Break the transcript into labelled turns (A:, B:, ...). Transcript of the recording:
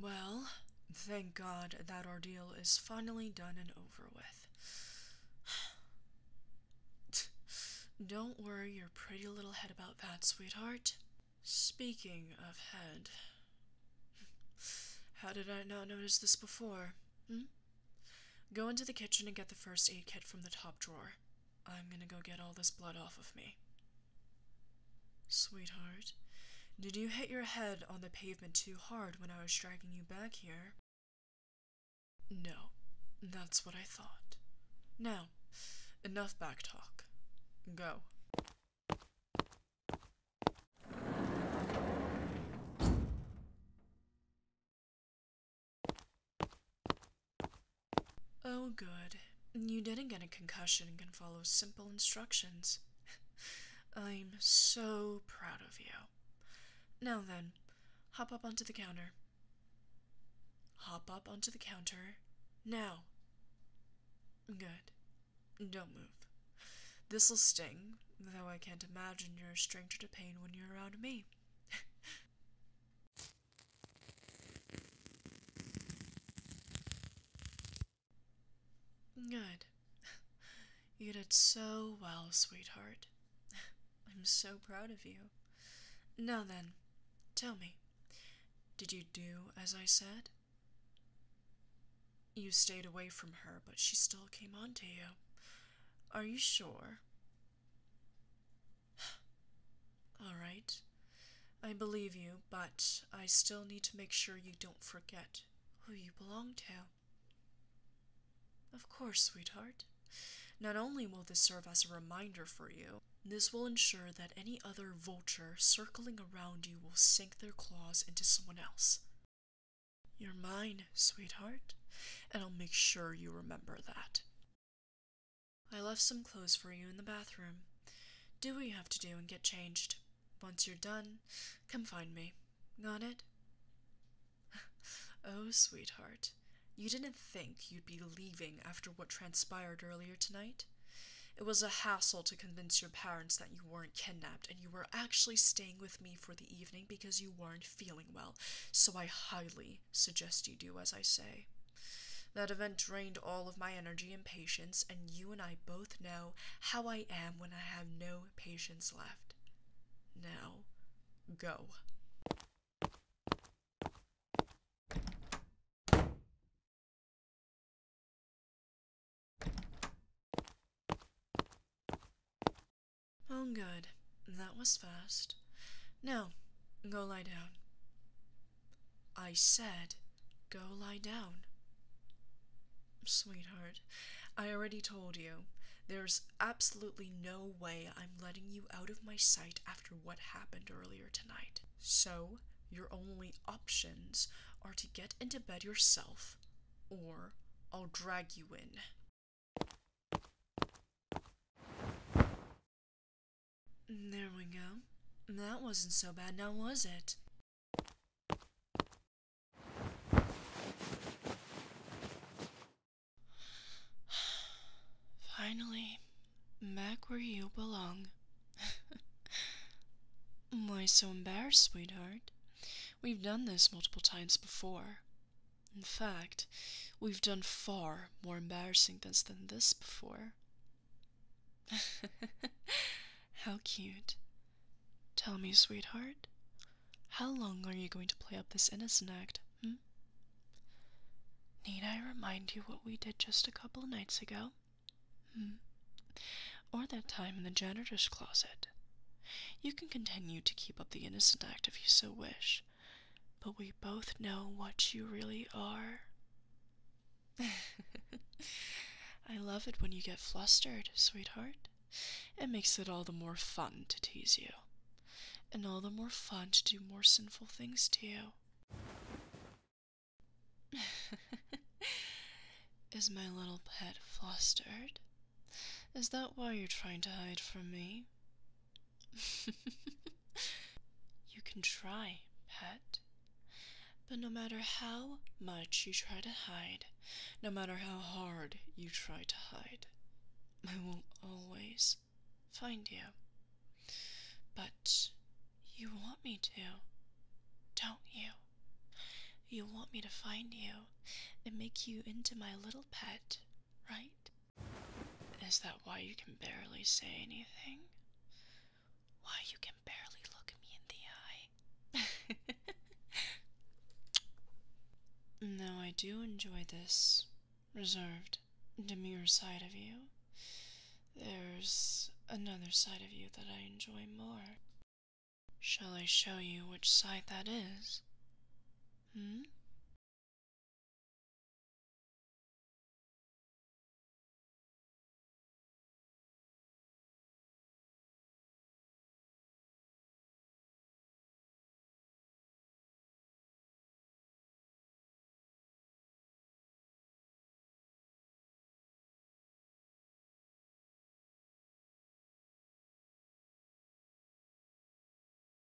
A: Well, thank God that ordeal is finally done and over with. Don't worry your pretty little head about that, sweetheart. Speaking of head, how did I not notice this before? Hmm? Go into the kitchen and get the first aid kit from the top drawer. I'm gonna go get all this blood off of me. Sweetheart, did you hit your head on the pavement too hard when I was dragging you back here? No, that's what I thought. Now, enough back talk. Go. Oh, good. You didn't get a concussion and can follow simple instructions. I'm so proud of you. Now then, hop up onto the counter. Hop up onto the counter. Now. Good. Don't move. This'll sting, though I can't imagine you're a stranger to pain when you're around me. Good. You did so well, sweetheart. I'm so proud of you. Now then, tell me, did you do as I said? You stayed away from her, but she still came on to you. Are you sure? All right. I believe you, but I still need to make sure you don't forget who you belong to. Of course, sweetheart. Not only will this serve as a reminder for you, this will ensure that any other vulture circling around you will sink their claws into someone else. You're mine, sweetheart, and I'll make sure you remember that. I left some clothes for you in the bathroom. Do what you have to do and get changed. Once you're done, come find me. Got it? oh, sweetheart, you didn't think you'd be leaving after what transpired earlier tonight? It was a hassle to convince your parents that you weren't kidnapped and you were actually staying with me for the evening because you weren't feeling well, so I highly suggest you do as I say. That event drained all of my energy and patience, and you and I both know how I am when I have no patience left. Now, go. Good. That was fast. Now, go lie down. I said, go lie down. Sweetheart, I already told you. There's absolutely no way I'm letting you out of my sight after what happened earlier tonight. So, your only options are to get into bed yourself, or I'll drag you in. There we That wasn't so bad now, was it? Finally, back where you belong. Why so embarrassed, sweetheart? We've done this multiple times before. In fact, we've done far more embarrassing things than this before. How cute. Tell me, sweetheart, how long are you going to play up this innocent act, hmm? Need I remind you what we did just a couple of nights ago? Hmm. Or that time in the janitor's closet. You can continue to keep up the innocent act if you so wish, but we both know what you really are. I love it when you get flustered, sweetheart. It makes it all the more fun to tease you, and all the more fun to do more sinful things to you. Is my little pet flustered? Is that why you're trying to hide from me? you can try, pet. But no matter how much you try to hide, no matter how hard you try to hide, I will always find you. But you want me to, don't you? You want me to find you and make you into my little pet, right? Is that why you can barely say anything? Why you can barely look me in the eye? no, I do enjoy this reserved, demure side of you. There's another side of you that I enjoy more. Shall I show you which side that is? Hmm?